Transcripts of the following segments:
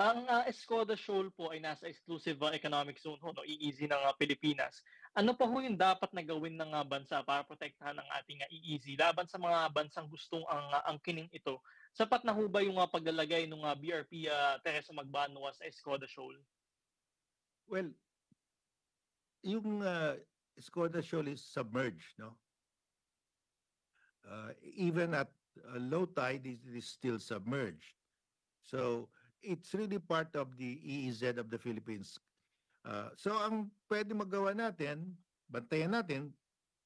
Ang, ah, Escoda Shoal po ay nasa exclusive ah, economic zone ho 'no, EEZ ng, ah, Pilipinas. Ano pa ho yung dapat na gawin ng, ah, bansa para protektahan ang ating, ah, EEZ laban sa mga bansang gustong ang, ah, angkinin ito? Sapat na ho ba yung, ah, paglalagay nung, ah, BRP, ah, Teresa Magbanua sa Escoda Shoal? Well, yung uh, Escoda Shoal is submerged, no? Uh, even at uh, low tide, it is still submerged. So it's really part of the EEZ of the Philippines. Uh, so ang pwede magawa natin, bantayan natin,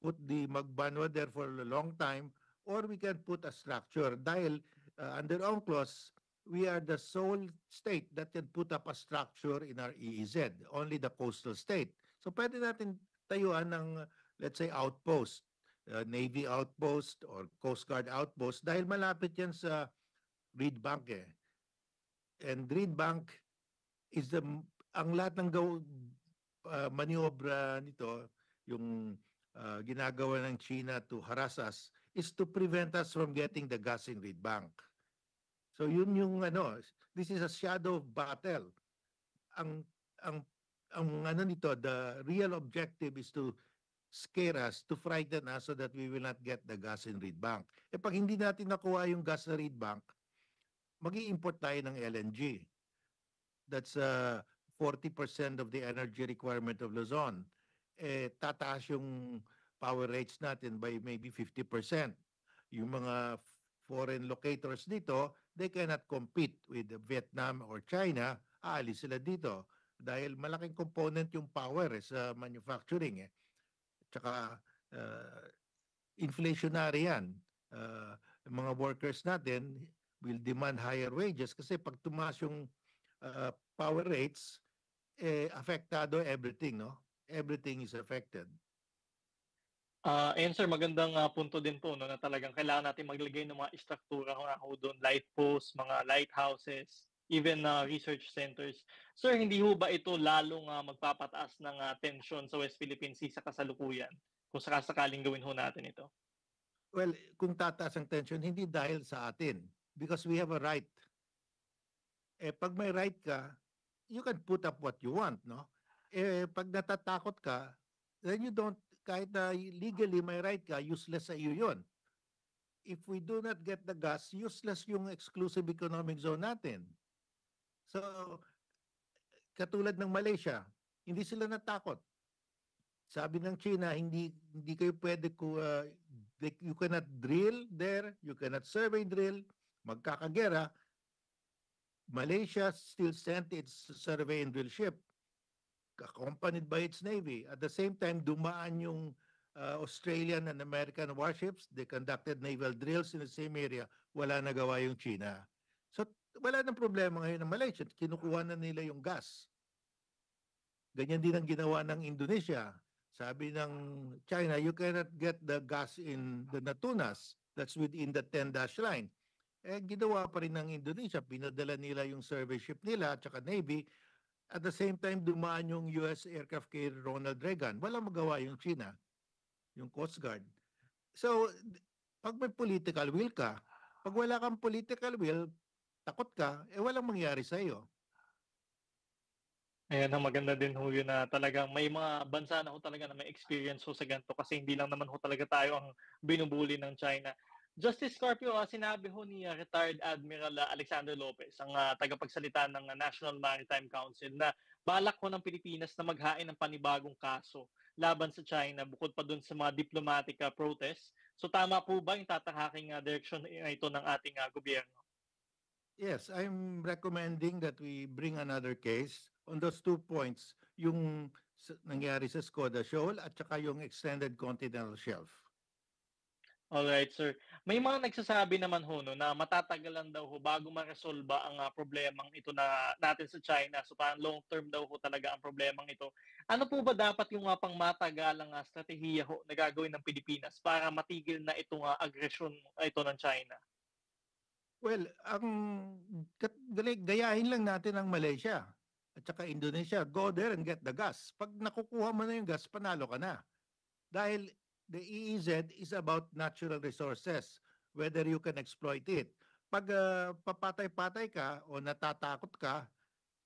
put the Magbanwa there for a long time, or we can put a structure. Dahil uh, under UNCLOS, we are the sole state that can put up a structure in our EEZ, only the coastal state. So pwede natin tayuan ng, let's say, outpost, uh, Navy outpost or Coast Guard outpost dahil malapit yan sa Reed Bank eh. And Reed Bank is the, ang lahat ng gaw, uh, maniobra nito, yung uh, ginagawa ng China to harass us, is to prevent us from getting the gas in Reed Bank. So yun yung ano, this is a shadow battle. Ang ang ang ano nito, the real objective is to scare us, to frighten us so that we will not get the gas in Reed Bank. E pag hindi natin nakuha yung gas sa Reed Bank, mag import tayo ng LNG. That's uh, 40% of the energy requirement of Luzon. Eh, tataas yung power rates natin by maybe 50%. Yung mga foreign locators dito, they cannot compete with Vietnam or China, aalis sila dito dahil malaking component yung power eh, sa manufacturing eh. Tsaka uh, inflationary yan. Uh, mga workers natin will demand higher wages kasi pag tumaas yung uh, power rates, eh, affectado everything, no? Everything is affected. Ah, uh, sir, magandang uh, punto din po no, na talagang kailangan natin maglagay ng mga istruktura ho doon, light posts, mga lighthouses, even uh, research centers. Sir, hindi ho ba ito lalong uh, magpapataas ng uh, tension sa West Philippine Sea sa kasalukuyan kung sakasakaling gawin ho natin ito? Well, kung tataas ang tension, hindi dahil sa atin because we have a right. Eh, pag may right ka, you can put up what you want, no? Eh, pag natatakot ka, then you don't, kahit na legally may right ka, useless sa iyo yun. If we do not get the gas, useless yung exclusive economic zone natin. So, katulad ng Malaysia, hindi sila natakot. Sabi ng China, hindi hindi kayo pwede ko uh, you cannot drill there, you cannot survey drill, magkakagera. Malaysia still sent its survey and drill ship accompanied by its navy. At the same time, dumaan yung uh, Australian and American warships. They conducted naval drills in the same area. Wala nagawa yung China. So wala nang problema ngayon ng Malaysia. Kinukuha na nila yung gas. Ganyan din ang ginawa ng Indonesia. Sabi ng China, you cannot get the gas in the Natunas. That's within the 10-dash line. Eh, ginawa pa rin ng Indonesia. Pinadala nila yung survey ship nila at saka Navy. At the same time, dumaan yung US aircraft carrier Ronald Reagan. Wala magawa yung China, yung Coast Guard. So, pag may political will ka, pag wala kang political will, takot ka, eh walang mangyari sa iyo. Ayan, ang maganda din ho yun na talagang may mga bansa na ho talaga na may experience ho sa ganito kasi hindi lang naman ho talaga tayo ang binubuli ng China. Justice Scorpio, uh, sinabi ho ni uh, retired Admiral uh, Alexander Lopez, ang uh, tagapagsalita ng uh, National Maritime Council, na balak ho ng Pilipinas na maghain ng panibagong kaso laban sa China bukod pa dun sa mga diplomatic uh, protests. So tama po ba yung tatahaking uh, direksyon ito ng ating uh, gobyerno? Yes, I'm recommending that we bring another case on those two points, yung nangyari sa Skoda Shoal at saka yung extended continental shelf. Alright, sir. May mga nagsasabi naman ho no, na matatagalan daw ho bago ma-resolba ang uh, problemang ito na natin sa China. So parang long term daw ho talaga ang problemang ito. Ano po ba dapat yung uh, pang matagalang uh, strategiya ho na gagawin ng Pilipinas para matigil na itong uh, agresyon ito ng China? Well, ang gayahin lang natin ang Malaysia at saka Indonesia. Go there and get the gas. Pag nakukuha mo na yung gas, panalo ka na. Dahil the EEZ is about natural resources, whether you can exploit it. Pag uh, papatay-patay ka o natatakot ka,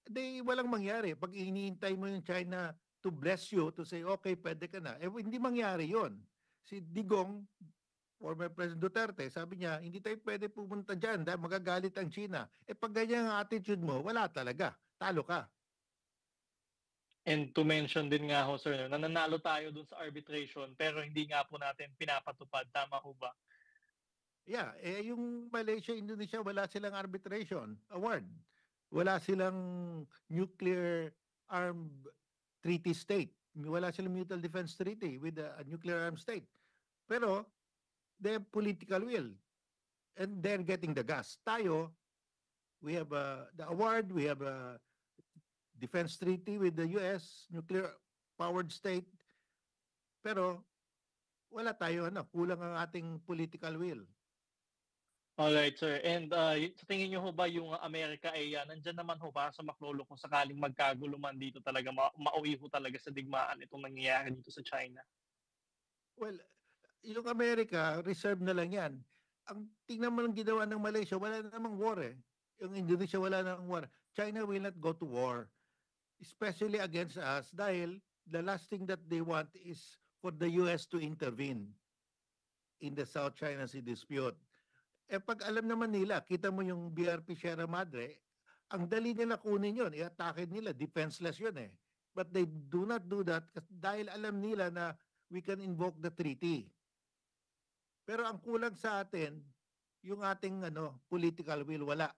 Di walang mangyari. Pag iniintay mo yung China to bless you, to say, okay, pwede ka na. Eh, hindi mangyari yon. Si Digong, former President Duterte, sabi niya, hindi tayo pwede pumunta dyan dahil magagalit ang China. Eh, pag ganyan ang attitude mo, wala talaga. Talo ka. And to mention din nga ho, sir, nananalo tayo dun sa arbitration pero hindi nga po natin pinapatupad. Tama ho ba? Yeah, eh yung Malaysia, Indonesia, wala silang arbitration award. Wala silang nuclear armed treaty state. Wala silang mutual defense treaty with a, a nuclear armed state. Pero they have political will and they're getting the gas. Tayo, we have uh, the award, we have a defense treaty with the US, nuclear powered state. Pero wala tayo ano, kulang ang ating political will. Alright, sir. And uh, sa tingin niyo ho ba yung Amerika ay uh, nandyan naman ho ba sa maklolo kung sakaling magkagulo man dito talaga, ma- mauwi ho talaga sa digmaan itong nangyayari dito sa China? Well, yung Amerika, reserve na lang yan. Ang tingnan mo ng ginawa ng Malaysia, wala na namang war eh. Yung Indonesia, wala na namang war. China will not go to war, especially against us, dahil the last thing that they want is for the US to intervene in the South China Sea dispute. Eh pag alam naman nila, kita mo yung BRP Sierra Madre, ang dali nila kunin yun, i-atake nila, defenseless yun eh. But they do not do that dahil alam nila na we can invoke the treaty. Pero ang kulang sa atin, yung ating ano, political will wala.